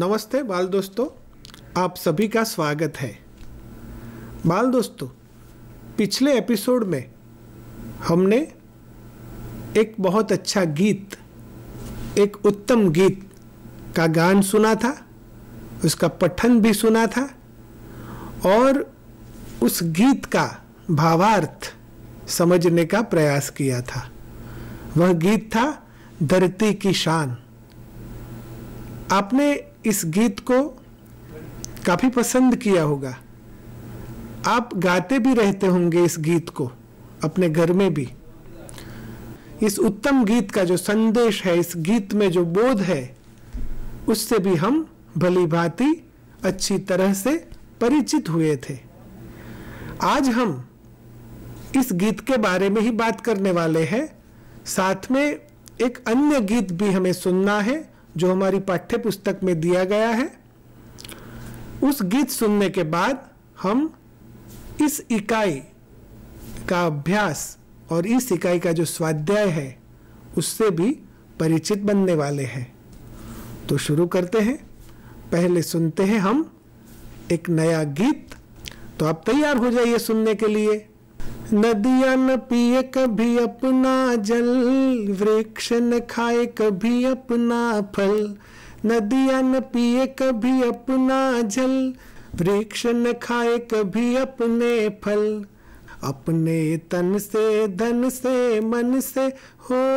नमस्ते बाल दोस्तों, आप सभी का स्वागत है। बाल दोस्तों, पिछले एपिसोड में हमने एक बहुत अच्छा गीत, एक उत्तम गीत का गान सुना था, उसका पठन भी सुना था, और उस गीत का भावार्थ समझने का प्रयास किया था। वह गीत था, धरती की शान। आपने इस गीत को काफ़ी पसंद किया होगा। आप गाते भी रहते होंगे इस गीत को, अपने घर में भी। इस उत्तम गीत का जो संदेश है, इस गीत में जो बोध है, उससे भी हम भली भांति अच्छी तरह से परिचित हुए थे। आज हम इस गीत के बारे में ही बात करने वाले हैं। साथ में एक अन्य गीत भी हमें सुनना है जो हमारी पाठ्य पुस्तक में दिया गया है, उस गीत सुनने के बाद हम इस इकाई का अभ्यास और इस इकाई का जो स्वाध्याय है, उससे भी परिचित बनने वाले हैं। तो शुरू करते हैं। पहले सुनते हैं हम एक नया गीत। तो आप तैयार हो जाइए सुनने के लिए। नदिया न पिए कभी अपना जल, वृक्ष न खाए कभी अपना फल। नदिया न पिए कभी अपना जल, वृक्ष न खाए कभी अपने फल। अपने तन से, धन से, मन से हो।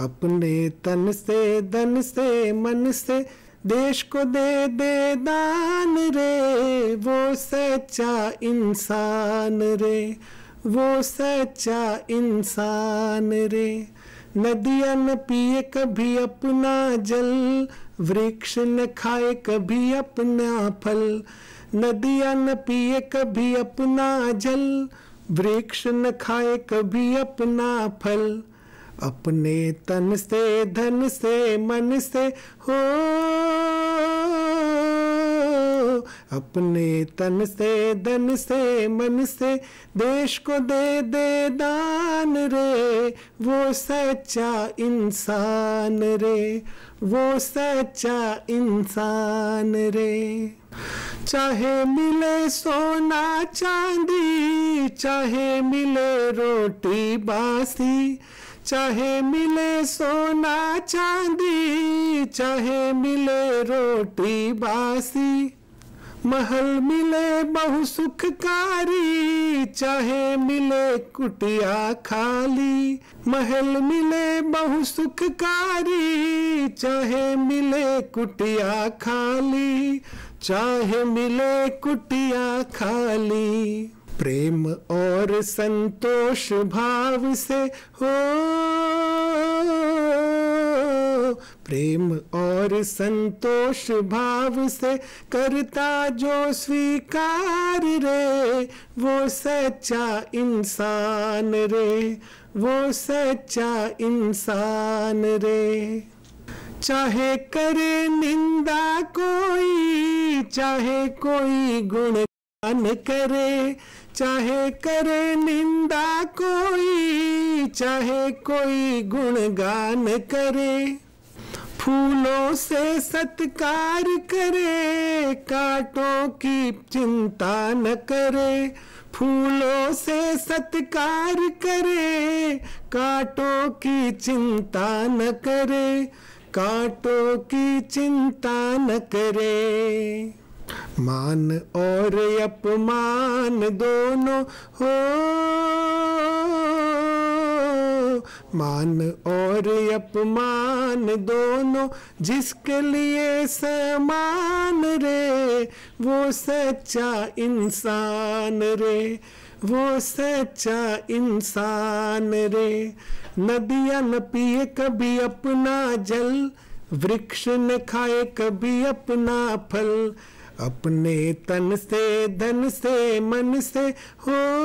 अपने तन से, धन से, मन से देश को दे दे दान रे, वो सच्चा इंसान रे, वो सच्चा इंसान रे। नदिया न पिए कभी अपना जल, वृक्ष न खाए कभी अपना फल। नदिया न पिए कभी अपना जल, वृक्ष न खाए कभी अपना फल। अपने तन से, धन से, मन से हो। अपने तन से, धन से, मन से देश को दे दे दान रे। वो सच्चा इंसान रे, वो सच्चा इंसान रे। चाहे मिले सोना चांदी, चाहे मिले रोटी बासी चाहे मिले सोना चांदी, चाहे मिले रोटी बासी। महल मिले बहु सुखकारी, चाहे मिले कुटिया खाली। महल मिले बहु सुखकारी, चाहे मिले कुटिया खाली। चाहे मिले कुटिया खाली। प्रेम और संतोष भाव से हो। प्रेम और संतोष भाव से करता जो स्वीकार रे, वो सच्चा इंसान रे, वो सच्चा इंसान रे। चाहे करे निंदा कोई, चाहे कोई गुणगान करे चाहे करे निंदा कोई, चाहे कोई गुणगान करे। फूलों से सत्कार करे, कांटों की चिंता न करे। फूलों से सत्कार करे, कांटों की चिंता न करे। कांटों की चिंता न करे। मान और अपमान दोनों हो। मान और अपमान दोनों जिसके लिए समान रे, वो सच्चा इंसान रे, वो सच्चा इंसान रे। नदिया न पिए कभी अपना जल, वृक्ष न खाए कभी अपना फल अपने तन से, धन से, मन से, हो।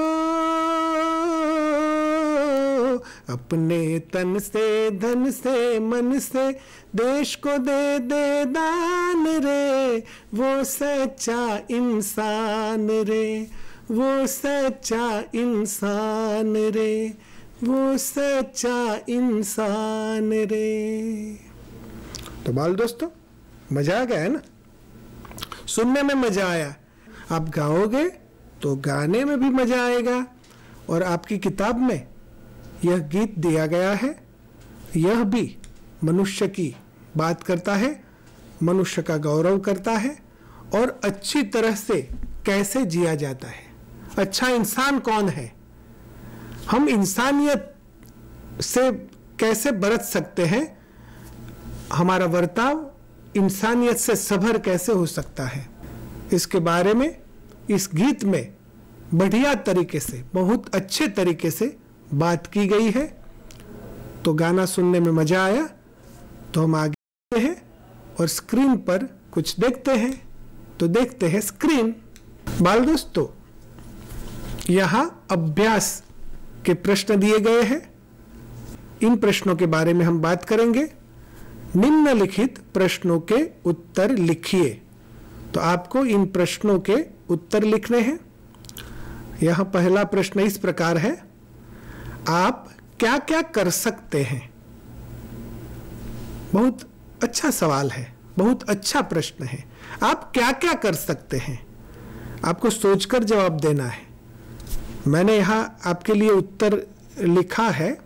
अपने तन से, धन से, मन से, देश को दे दे दान रे। वो सच्चा इंसान रे। वो सच्चा इंसान रे। वो सच्चा इंसान रे। तो बाल दोस्तों, मज़ा आ गया है ना? सुनने में मज़ा आया। आप गाओगे तो गाने में भी मज़ा आएगा और आपकी किताब में यह गीत दिया गया है। यह भी मनुष्य की बात करता है, मनुष्य का गौरव करता है और अच्छी तरह से कैसे जिया जाता है। अच्छा इंसान कौन है? हम इंसानियत से कैसे बरत सकते हैं? हमारा बर्ताव इंसानियत से सबर कैसे हो सकता है? इसके बारे में, इस गीत में बढ़िया तरीके से, बहुत अच्छे तरीके से बात की गई है। तो गाना सुनने में मज़ा आया तो हम आगे हैं और स्क्रीन पर कुछ देखते हैं। तो देखते हैं स्क्रीन। बाल दोस्तों, यहाँ अभ्यास के प्रश्न दिए गए हैं। इन प्रश्नों के बारे में हम बात करेंगे। निम्नलिखित प्रश्नों के उत्तर लिखिए। तो आपको इन प्रश्नों के उत्तर लिखने हैं। यहाँ पहला प्रश्न इस प्रकार है। आप क्या क्या कर सकते हैं? बहुत अच्छा सवाल है, बहुत अच्छा प्रश्न है। आप क्या क्या कर सकते हैं? आपको सोचकर जवाब देना है। मैंने यहाँ आपके लिए उत्तर लिखा है।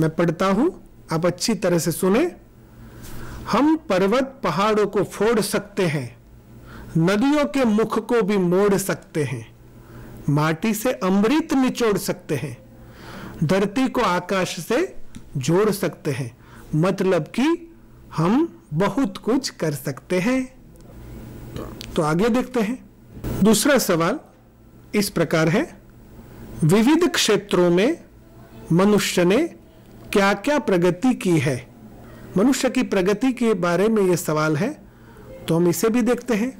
मैं पढ़ता हूँ, आप अच्छी तरह से सुने। हम पर्वत पहाड़ों को फोड़ सकते हैं, नदियों के मुख को भी मोड़ सकते हैं, माटी से अमृत निचोड़ सकते हैं, धरती को आकाश से जोड़ सकते हैं मतलब कि हम बहुत कुछ कर सकते हैं। तो आगे देखते हैं। दूसरा सवाल इस प्रकार है, विविध क्षेत्रों में मनुष्य ने क्या क्या प्रगति की है? मनुष्य की प्रगति के बारे में यह सवाल है तो हम इसे भी देखते हैं।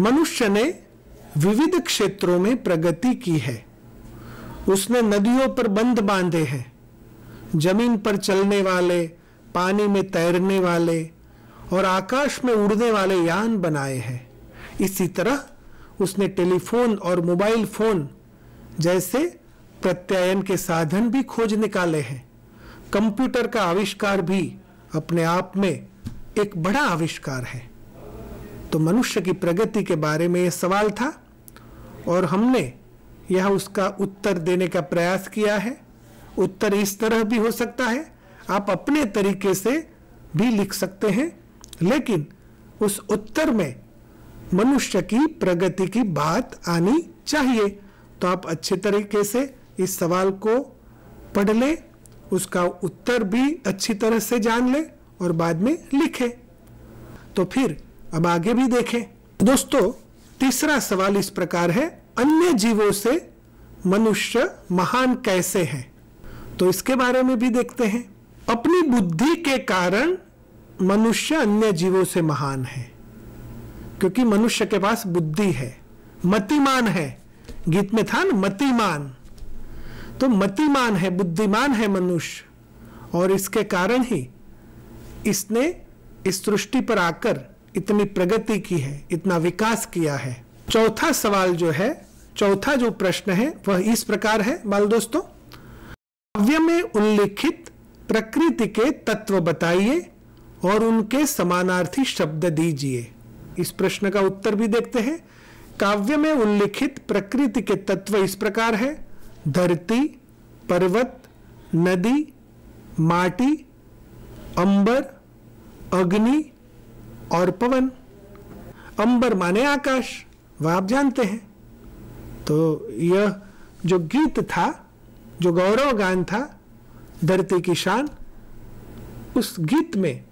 मनुष्य ने विविध क्षेत्रों में प्रगति की है। उसने नदियों पर बंद बांधे हैं, ज़मीन पर चलने वाले, पानी में तैरने वाले और आकाश में उड़ने वाले यान बनाए हैं। इसी तरह उसने टेलीफोन और मोबाइल फ़ोन जैसे प्रत्यायन के साधन भी खोज निकाले हैं। कंप्यूटर का आविष्कार भी अपने आप में एक बड़ा आविष्कार है। तो मनुष्य की प्रगति के बारे में यह सवाल था और हमने यह उसका उत्तर देने का प्रयास किया है। उत्तर इस तरह भी हो सकता है, आप अपने तरीके से भी लिख सकते हैं, लेकिन उस उत्तर में मनुष्य की प्रगति की बात आनी चाहिए। तो आप अच्छे तरीके से इस सवाल को पढ़ लें उसका उत्तर भी अच्छी तरह से जान ले और बाद में लिखे। तो फिर अब आगे भी देखें। दोस्तों, तीसरा सवाल इस प्रकार है, अन्य जीवों से मनुष्य महान कैसे है? तो इसके बारे में भी देखते हैं। अपनी बुद्धि के कारण मनुष्य अन्य जीवों से महान है, क्योंकि मनुष्य के पास बुद्धि है, मतिमान है। गीत में था ना, मतिमान। तो मतिमान है, बुद्धिमान है मनुष्य। और इसके कारण ही इसने इस सृष्टि पर आकर इतनी प्रगति की है, इतना विकास किया है। चौथा सवाल जो है, चौथा जो प्रश्न है, वह इस प्रकार है। बाल दोस्तों, काव्य में उल्लिखित प्रकृति के तत्व बताइए और उनके समानार्थी शब्द दीजिए। इस प्रश्न का उत्तर भी देखते हैं। काव्य में उल्लिखित प्रकृति के तत्व इस प्रकार है धरती, पर्वत, नदी, माटी, अंबर, अग्नि और पवन। अंबर माने आकाश, वह आप जानते हैं। तो यह जो गीत था, जो गौरव गान था, धरती की शान, उस गीत में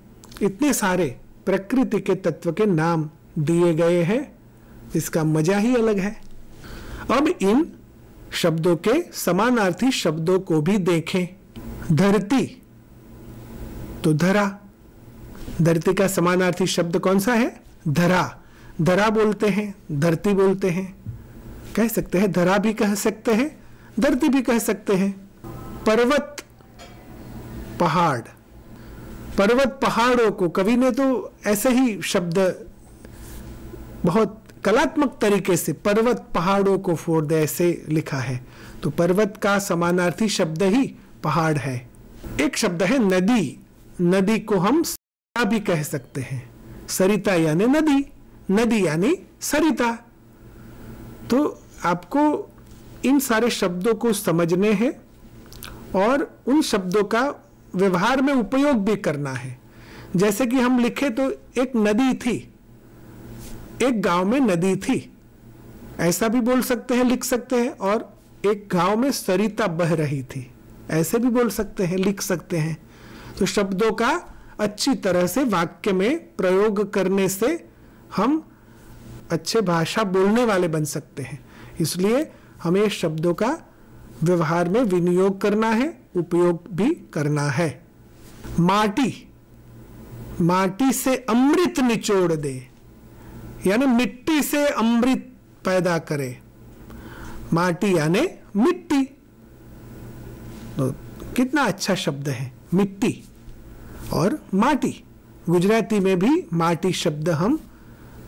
इतने सारे प्रकृति के तत्व के नाम दिए गए हैं इसका मज़ा ही अलग है। अब इन शब्दों के समानार्थी शब्दों को भी देखें। धरती। तो धरा। धरती का समानार्थी शब्द कौन सा है? धरा। धरा बोलते हैं, धरती बोलते हैं। कह सकते हैं, धरा भी कह सकते हैं, धरती भी कह सकते हैं। पर्वत। पहाड़। पर्वत पहाड़ों को, कवि ने तो ऐसे ही शब्द बहुत कलात्मक तरीके से पर्वत पहाड़ों को फोड़ दे ऐसे लिखा है। तो पर्वत का समानार्थी शब्द ही पहाड़ है। एक शब्द है नदी। नदी को हम सरिता भी कह सकते हैं। सरिता यानी नदी। नदी यानी सरिता। तो आपको इन सारे शब्दों को समझने हैं और उन शब्दों का व्यवहार में उपयोग भी करना है। जैसे कि हम लिखे तो एक नदी थी। एक गाँव में नदी थी। ऐसा भी बोल सकते हैं, लिख सकते हैं, और एक गाँव में सरिता बह रही थी। ऐसे भी बोल सकते हैं, लिख सकते हैं। तो शब्दों का अच्छी तरह से वाक्य में प्रयोग करने से हम अच्छे भाषा बोलने वाले बन सकते हैं। इसलिए हमें शब्दों का व्यवहार में विनियोग करना है, उपयोग भी करना है। माटी माटी से अमृत निचोड़ दे। यानी मिट्टी से अमृत पैदा करे। माटी यानी मिट्टी। तो कितना अच्छा शब्द है, मिट्टी और माटी। गुजराती में भी माटी शब्द हम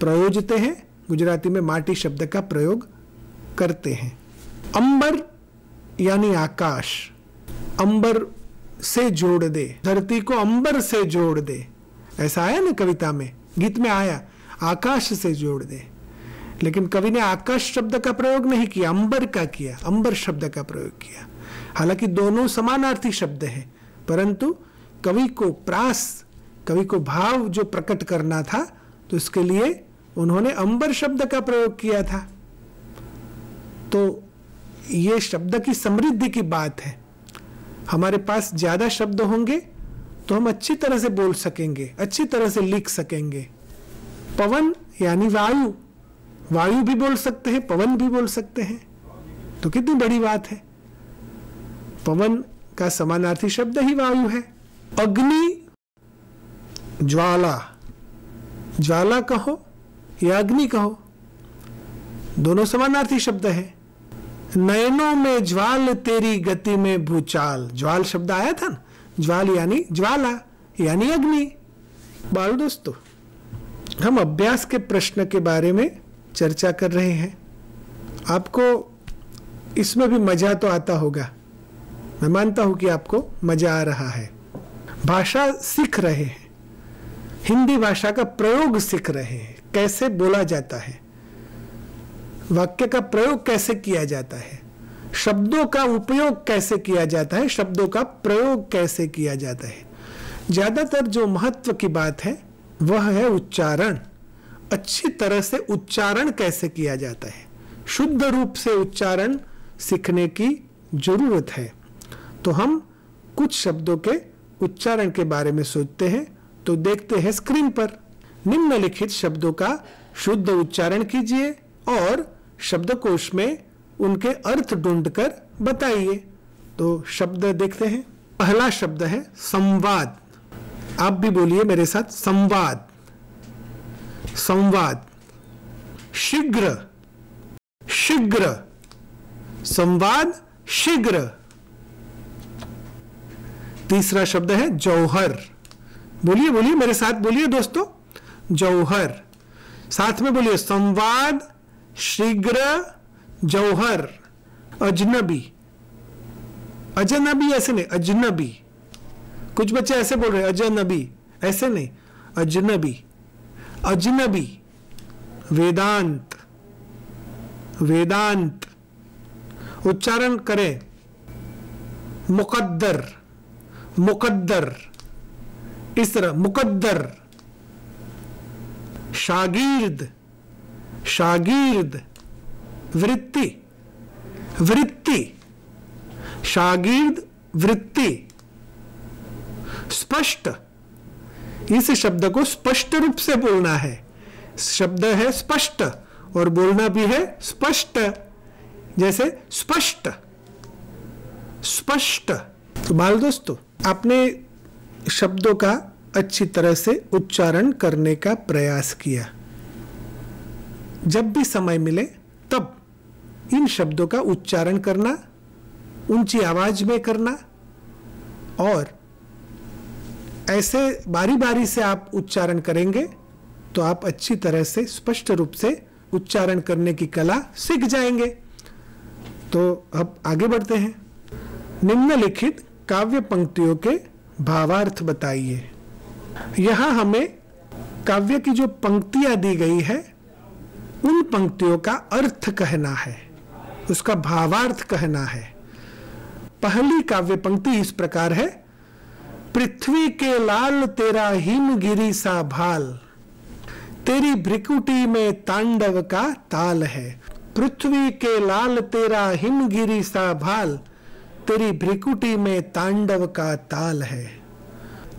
प्रयोजते हैं, गुजराती में माटी शब्द का प्रयोग करते हैं। अंबर यानी आकाश, अंबर से जोड़ दे, धरती को अंबर से जोड़ दे। ऐसा आया ना कविता में, गीत में आया आकाश से जोड़ दे। लेकिन कवि ने आकाश शब्द का प्रयोग नहीं किया, अंबर का किया, अंबर शब्द का प्रयोग किया। हालाँकि दोनों समानार्थी शब्द हैं, परंतु कवि को प्रास, कवि को भाव जो प्रकट करना था तो इसके लिए उन्होंने अंबर शब्द का प्रयोग किया था। तो ये शब्द की समृद्धि की बात है। हमारे पास ज़्यादा शब्द होंगे तो हम अच्छी तरह से बोल सकेंगे, अच्छी तरह से लिख सकेंगे। पवन यानी वायु। वायु भी बोल सकते हैं, पवन भी बोल सकते हैं। तो कितनी बड़ी बात है। पवन का समानार्थी शब्द ही वायु है। अग्नि, ज्वाला। ज्वाला कहो या अग्नि कहो, दोनों समानार्थी शब्द है। नयनों में ज्वाल, तेरी गति में भूचाल। ज्वाल शब्द आया था ना? ज्वाल यानी ज्वाला, यानी अग्नि। बाल दोस्तों हम अभ्यास के प्रश्न के बारे में चर्चा कर रहे हैं। आपको इसमें भी मज़ा तो आता होगा। मैं मानता हूँ कि आपको मज़ा आ रहा है। भाषा सीख रहे हैं। हिंदी भाषा का प्रयोग सीख रहे हैं। कैसे बोला जाता है? वाक्य का प्रयोग कैसे किया जाता है? शब्दों का उपयोग कैसे किया जाता है? शब्दों का प्रयोग कैसे किया जाता है? ज़्यादातर जो महत्व की बात है वह है उच्चारण। अच्छी तरह से उच्चारण कैसे किया जाता है? शुद्ध रूप से उच्चारण सीखने की ज़रूरत है। तो हम कुछ शब्दों के उच्चारण के बारे में सोचते हैं तो देखते हैं स्क्रीन पर। निम्नलिखित शब्दों का शुद्ध उच्चारण कीजिए और शब्दकोश में उनके अर्थ ढूंढकर बताइए। तो शब्द देखते हैं। पहला शब्द है संवाद। आप भी बोलिए मेरे साथ, संवाद। संवाद। शीघ्र। शीघ्र। संवाद शीघ्र। तीसरा शब्द है जौहर। बोलिए बोलिए मेरे साथ, बोलिए दोस्तों। जौहर। साथ में बोलिए, संवाद शीघ्र जौहर। अजनबी। अजनबी ऐसे नहीं, अजनबी। कुछ बच्चे ऐसे बोल रहे हैं, अजनबी। ऐसे नहीं, अजनबी। अजनबी। वेदांत। वेदांत। उच्चारण करें। मुकद्दर। मुकद्दर। इस तरह, मुकद्दर। शागिर्द। शागिर्द। वृत्ति। वृत्ति। शागिर्द, वृत्ति। स्पष्ट। इस शब्द को स्पष्ट रूप से बोलना है। शब्द है स्पष्ट और बोलना भी है स्पष्ट। जैसे स्पष्ट। स्पष्ट। तो बाल दोस्तों, आपने शब्दों का अच्छी तरह से उच्चारण करने का प्रयास किया। जब भी समय मिले, तब इन शब्दों का उच्चारण करना, ऊँची आवाज़ में करना और ऐसे बारी बारी से आप उच्चारण करेंगे तो आप अच्छी तरह से, स्पष्ट रूप से उच्चारण करने की कला सीख जाएँगे। तो अब आगे बढ़ते हैं। निम्नलिखित काव्य पंक्तियों के भावार्थ बताइए। यहाँ हमें काव्य की जो पंक्तियाँ दी गई है, उन पंक्तियों का अर्थ कहना है। उसका भावार्थ कहना है। पहली काव्य पंक्ति इस प्रकार है पृथ्वी के लाल तेरा हिमगिरी सा भाल। तेरी भ्रिकुटी में तांडव का ताल है। पृथ्वी के लाल तेरा हिमगिरी सा भाल। तेरी भ्रिकुटी में तांडव का ताल है।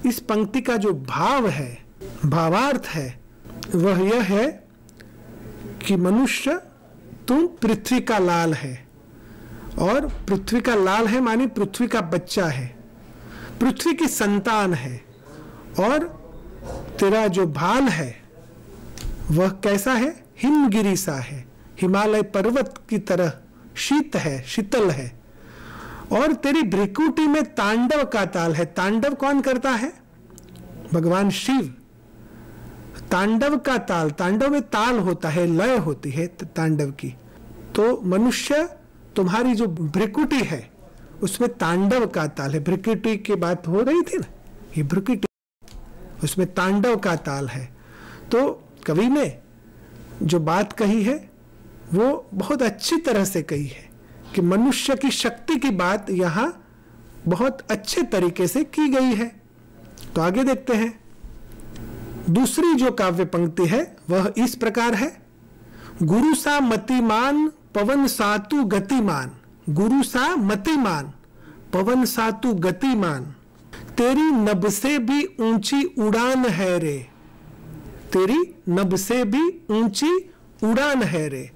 इस पंक्ति का जो भाव है, भावार्थ है, वह यह है कि मनुष्य, तुम पृथ्वी का लाल है। और पृथ्वी का लाल है मानी पृथ्वी का बच्चा है। पृथ्वी की संतान है और तेरा जो भाल है, वह कैसा है? हिमगिरी सा है। हिमालय पर्वत की तरह शीत है, शीतल है। और तेरी भ्रिकुटी में तांडव का ताल है। तांडव कौन करता है? भगवान शिव। तांडव का ताल, तांडव में ताल होता है, लय होती है तांडव की। तो मनुष्य तुम्हारी जो भ्रिकुटी है उसमें तांडव का ताल है। भ्रिकुटी की बात हो रही थी ना? ये भ्रिकुटी उसमें तांडव का ताल है। तो कवि ने जो बात कही है, वो बहुत अच्छी तरह से कही है कि मनुष्य की शक्ति की बात यहाँ बहुत अच्छे तरीके से की गई है। तो आगे देखते हैं। दूसरी जो काव्य पंक्ति है, वह इस प्रकार है। गुरु सा मतिमान, पवन सातु गतिमान। गुरु सा मतिमान पवन सा तू गतिमान तेरी नब से भी ऊँची उड़ान है रे। तेरी नब से भी ऊँची उड़ान है रे।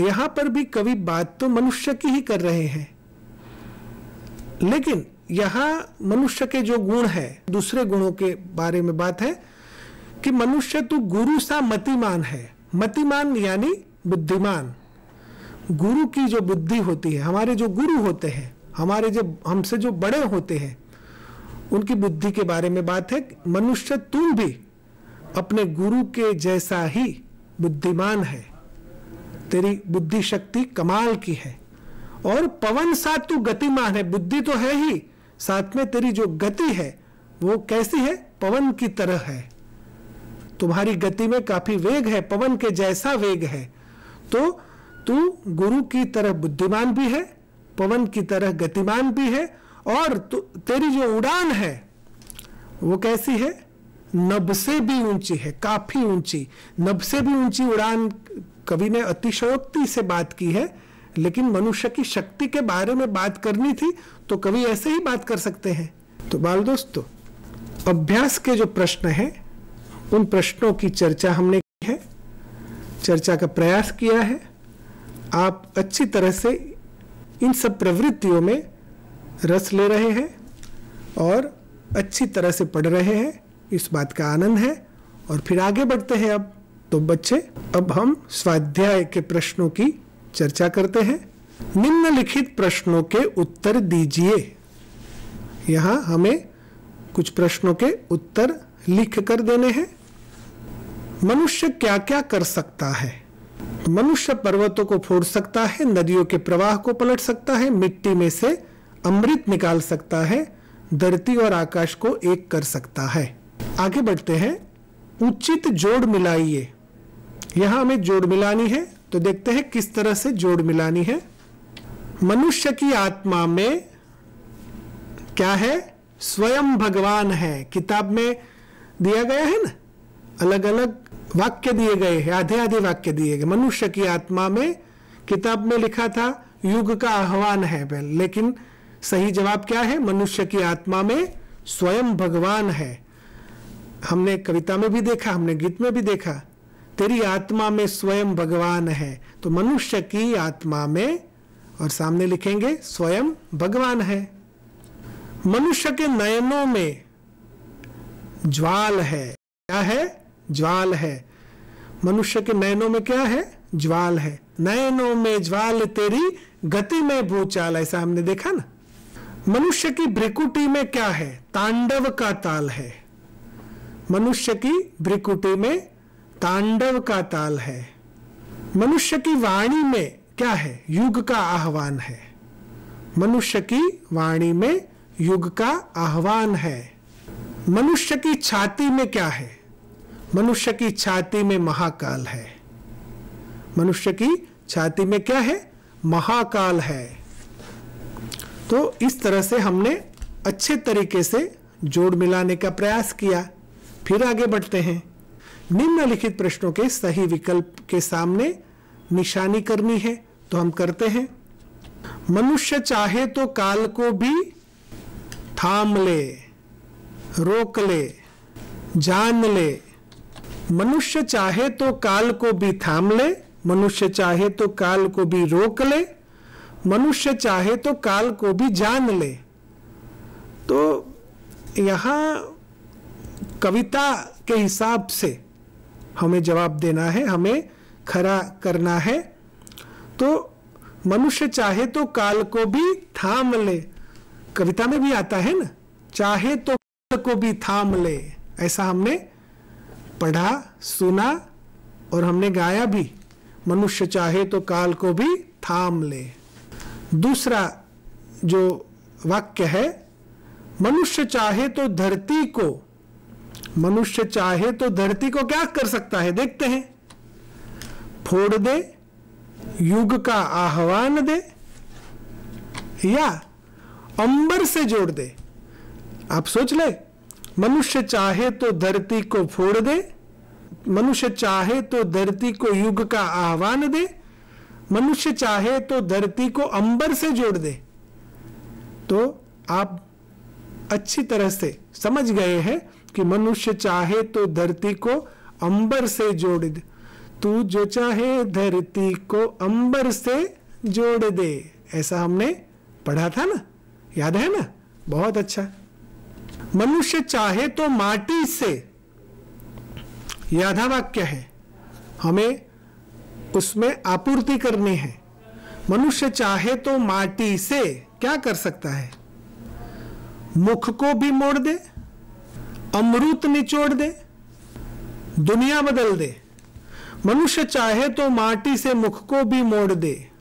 यहाँ पर भी कवि बात तो मनुष्य की ही कर रहे हैं। लेकिन यहाँ मनुष्य के जो गुण है, दूसरे गुणों के बारे में बात है कि मनुष्य तो गुरु सा मतिमान है। मतिमान यानी बुद्धिमान। गुरु की जो बुद्धि होती है, हमारे जो गुरु होते हैं, हमारे जो, हमसे जो बड़े होते हैं, उनकी बुद्धि के बारे में बात है मनुष्य तुम भी अपने गुरु के जैसा ही बुद्धिमान है। तेरी बुद्धि शक्ति कमाल की है। और पवन साथ तू गतिमान है, बुद्धि तो है ही, साथ में तेरी जो गति है, वो कैसी है? पवन की तरह है। तुम्हारी गति में काफ़ी वेग है, पवन के जैसा वेग है। तो तू गुरु की तरह बुद्धिमान भी है, पवन की तरह गतिमान भी है, और तेरी जो उड़ान है, वो कैसी है? नब से भी ऊँची है, काफ़ी ऊँची। नब से भी ऊँची उड़ान, कवि ने अतिशयोक्ति से बात की है, लेकिन मनुष्य की शक्ति के बारे में बात करनी थी तो कवि ऐसे ही बात कर सकते हैं। तो बाल दोस्तों, अभ्यास के जो प्रश्न हैं, उन प्रश्नों की चर्चा हमने की है, चर्चा का प्रयास किया है आप अच्छी तरह से इन सब प्रवृत्तियों में रस ले रहे हैं और अच्छी तरह से पढ़ रहे हैं। इस बात का आनंद है। और फिर आगे बढ़ते हैं अब। तो बच्चे, अब हम स्वाध्याय के प्रश्नों की चर्चा करते हैं। निम्नलिखित प्रश्नों के उत्तर दीजिए। यहाँ हमें कुछ प्रश्नों के उत्तर लिख कर देने हैं। मनुष्य क्या क्या कर सकता है? मनुष्य पर्वतों को फोड़ सकता है, नदियों के प्रवाह को पलट सकता है, मिट्टी में से अमृत निकाल सकता है, धरती और आकाश को एक कर सकता है। आगे बढ़ते हैं। उचित जोड़ मिलाइए। यहाँ हमें जोड़ मिलानी है तो देखते हैं किस तरह से जोड़ मिलानी है। मनुष्य की आत्मा में क्या है? स्वयं भगवान है। किताब में दिया गया है ना? अलग अलग वाक्य दिए गए हैं, आधे आधे वाक्य दिए गए। मनुष्य की आत्मा में किताब में लिखा था, युग का आह्वान है पहले। लेकिन सही जवाब क्या है? मनुष्य की आत्मा में स्वयं भगवान है। हमने कविता में भी देखा, हमने गीत में भी देखा, तेरी आत्मा में स्वयं भगवान है। तो मनुष्य की आत्मा में, और सामने लिखेंगे, स्वयं भगवान है। मनुष्य के नयनों में ज्वाल है। क्या है? ज्वाल है। मनुष्य के नयनों में क्या है? ज्वाल है। नयनों में ज्वाल तेरी गति में भूचाल, ऐसा हमने देखा ना? मनुष्य की भ्रिकुटी में क्या है? तांडव का ताल है। मनुष्य की भ्रिकुटी में तांडव का ताल है। मनुष्य की वाणी में क्या है? युग का आह्वान है। मनुष्य की वाणी में युग का आह्वान है। मनुष्य की छाती में क्या है? मनुष्य की छाती में महाकाल है। मनुष्य की छाती में क्या है? महाकाल है। तो इस तरह से हमने अच्छे तरीके से जोड़ मिलाने का प्रयास किया। फिर आगे बढ़ते हैं। निम्नलिखित प्रश्नों के सही विकल्प के सामने निशानी करनी है तो हम करते हैं। मनुष्य चाहे तो काल को भी थाम ले, रोक ले, जान ले। मनुष्य चाहे तो काल को भी थाम ले, मनुष्य चाहे तो काल को भी रोक ले, मनुष्य चाहे तो काल को भी जान ले। तो यहाँ कविता के हिसाब से हमें जवाब देना है, हमें खरा करना है। तो मनुष्य चाहे तो काल को भी थाम ले, कविता में भी आता है ना, चाहे तो काल को भी थाम ले, ऐसा हमने पढ़ा, सुना और हमने गाया भी। मनुष्य चाहे तो काल को भी थाम ले। दूसरा जो वाक्य है, मनुष्य चाहे तो धरती को, मनुष्य चाहे तो धरती को क्या कर सकता है? देखते हैं। फोड़ दे, युग का आह्वान दे, या अंबर से जोड़ दे। आप सोच ले मनुष्य चाहे तो धरती को फोड़ दे, मनुष्य चाहे तो धरती को युग का आह्वान दे, मनुष्य चाहे तो धरती को अंबर से जोड़ दे। तो आप अच्छी तरह से समझ गए हैं कि मनुष्य चाहे तो धरती को अंबर से जोड़ दे। तू जो चाहे धरती को अंबर से जोड़ दे। ऐसा हमने पढ़ा था ना? याद है ना? बहुत अच्छा। मनुष्य चाहे तो माटी से। यादा वाक्य है, हमें उसमें आपूर्ति करनी है। मनुष्य चाहे तो माटी से क्या कर सकता है? मुख को भी मोड़ दे अमृत निचोड़ दे, दुनिया बदल दे। मनुष्य चाहे तो माटी से मुख को भी मोड़ दे।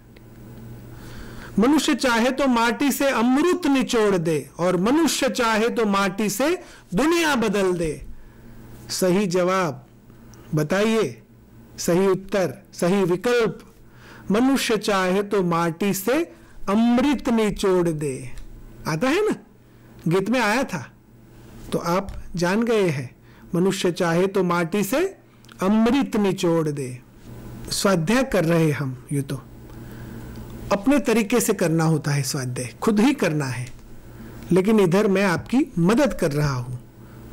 मनुष्य चाहे तो माटी से अमृत निचोड़ दे और मनुष्य चाहे तो माटी से दुनिया बदल दे। सही जवाब, बताइए, सही उत्तर, सही विकल्प, मनुष्य चाहे तो माटी से अमृत निचोड़ दे। आता है ना? गीत में आया था। तो आप जान गए हैं, मनुष्य चाहे तो माटी से अमृत निचोड़ दे। स्वाध्याय कर रहे हम, ये तो। अपने तरीके से करना होता है स्वाध्याय, खुद ही करना है। लेकिन इधर मैं आपकी मदद कर रहा हूँ।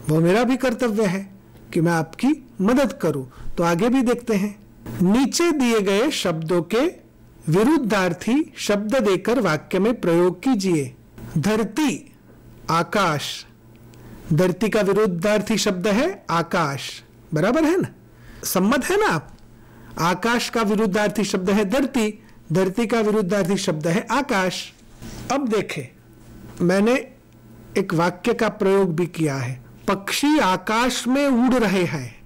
वो मेरा भी कर्तव्य है कि मैं आपकी मदद करूँ। तो आगे भी देखते हैं। नीचे दिए गए शब्दों के विरुद्धार्थी शब्द देकर वाक्य में प्रयोग कीजिए। धरती, आकाश। धरती का विरुद्धार्थी शब्द है आकाश। बराबर है ना? सम्मत है ना आप? आकाश का विरुद्धार्थी शब्द है धरती। धरती का विरुद्धार्थी शब्द है आकाश। अब देखें, मैंने एक वाक्य का प्रयोग भी किया है। पक्षी आकाश में उड़ रहे हैं।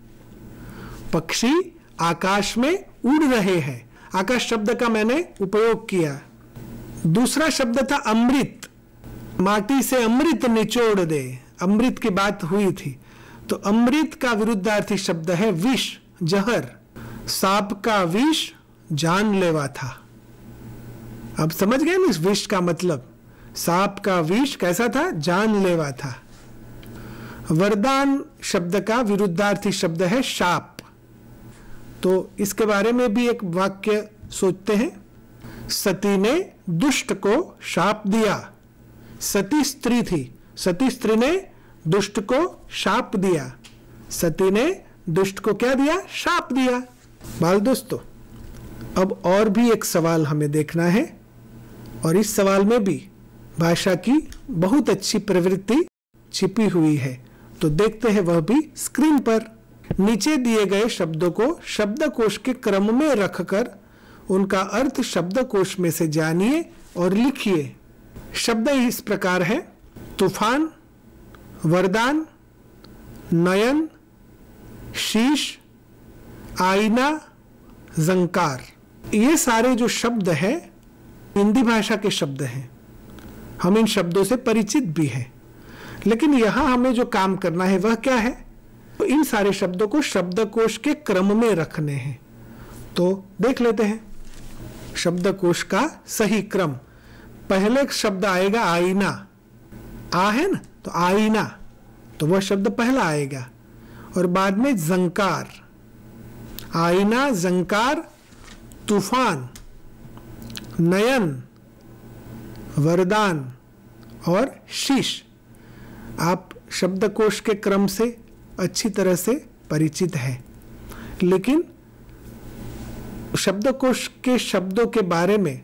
पक्षी आकाश में उड़ रहे हैं। आकाश शब्द का मैंने उपयोग किया। दूसरा शब्द था अमृत। माटी से अमृत निचोड़ दे। अमृत की बात हुई थी। तो अमृत का विरुद्धार्थी शब्द है विष, जहर। सांप का विष जान लेवा था। अब समझ गए ना इस विष का मतलब? सांप का विष कैसा था? जान लेवा था। वरदान शब्द का विरुद्धार्थी शब्द है शाप। तो इसके बारे में भी एक वाक्य सोचते हैं। सती ने दुष्ट को शाप दिया। सती स्त्री थी। सती स्त्री ने दुष्ट को शाप दिया। सती ने दुष्ट को क्या दिया? शाप दिया। बाल दोस्तों, अब और भी एक सवाल हमें देखना है। और इस सवाल में भी भाषा की बहुत अच्छी प्रवृत्ति छिपी हुई है। तो देखते हैं वह भी स्क्रीन पर। नीचे दिए गए शब्दों को शब्दकोश के क्रम में रखकर उनका अर्थ शब्दकोश में से जानिए और लिखिए। शब्द इस प्रकार है, तूफ़ान, वरदान, नयन, शीश, आईना, जंकार। ये सारे जो शब्द हैं हिंदी भाषा के शब्द हैं। हम इन शब्दों से परिचित भी हैं। लेकिन यहाँ हमें जो काम करना है वह क्या है? तो इन सारे शब्दों को शब्दकोश के क्रम में रखने हैं। तो देख लेते हैं। शब्दकोश का सही क्रम। पहले शब्द आएगा आईना। आ है ना? तो आईना। तो वह शब्द पहला आएगा। और बाद में जंकार। आईना, जंकार, तूफ़ान। नयन, वरदान और शीश। आप शब्दकोश के क्रम से अच्छी तरह से परिचित हैं। लेकिन शब्दकोश के शब्दों के बारे में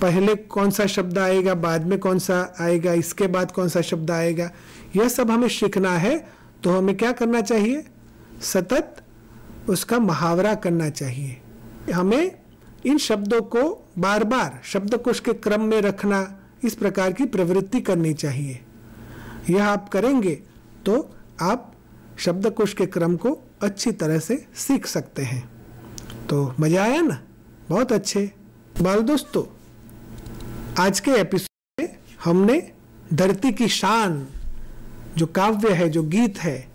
पहले कौन सा शब्द आएगा, बाद में कौन सा आएगा, इसके बाद कौन सा शब्द आएगा, यह सब हमें सीखना है तो हमें क्या करना चाहिए? सतत उसका मुहावरा करना चाहिए। हमें इन शब्दों को बार बार शब्दकोश के क्रम में रखना इस प्रकार की प्रवृत्ति करनी चाहिए। यह आप करेंगे तो आप शब्दकोश के क्रम को अच्छी तरह से सीख सकते हैं। तो मज़ा आया ना? बहुत अच्छे। बाल दोस्तों, आज के एपिसोड में हमने धरती की शान, जो काव्य है, जो गीत है,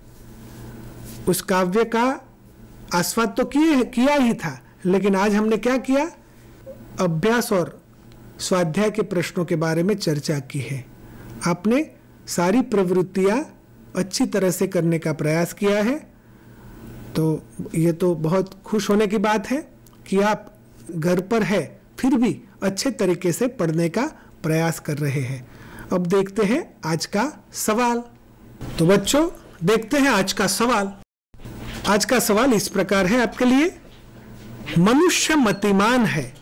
उस काव्य का आस्वाद तो किए, किया ही था। लेकिन आज हमने क्या किया? अभ्यास और स्वाध्याय के प्रश्नों के बारे में चर्चा की है। आपने सारी प्रवृत्तियाँ अच्छी तरह से करने का प्रयास किया है। तो ये तो बहुत खुश होने की बात है कि आप घर पर है, फिर भी अच्छे तरीके से पढ़ने का प्रयास कर रहे हैं। अब देखते हैं आज का सवाल। तो बच्चों, देखते हैं आज का सवाल। आज का सवाल इस प्रकार है आपके लिए। मनुष्य मतिमान है।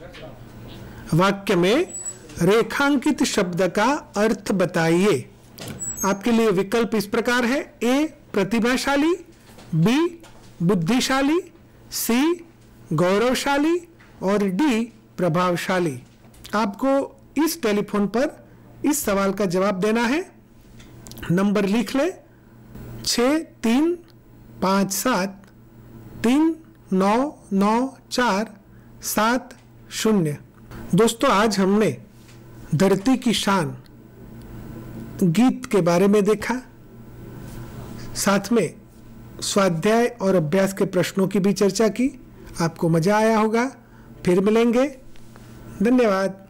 वाक्य में रेखांकित शब्द का अर्थ बताइए। आपके लिए विकल्प इस प्रकार है। ए, प्रतिभाशाली, बी, बुद्धिशाली, सी, गौरवशाली और डी, प्रभावशाली। आपको इस टेलीफोन पर इस सवाल का जवाब देना है। नंबर लिख ले। छ, तीन, पाँच, सात, तीन नौ नौ, चार, सात, शून्य। दोस्तों, आज हमने धरती की शान गीत के बारे में देखा। साथ में स्वाध्याय और अभ्यास के प्रश्नों की भी चर्चा की। आपको मज़ा आया होगा। फिर मिलेंगे। धन्यवाद।